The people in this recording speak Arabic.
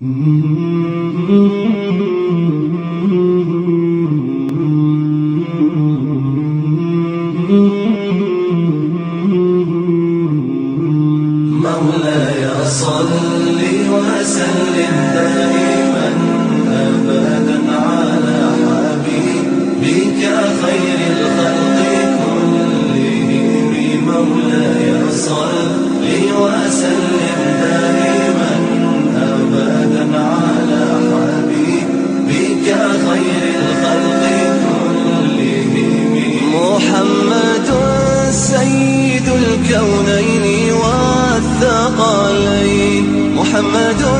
مولاي صل وسلم. دائما محمد سيد الكونين والثقلين. محمد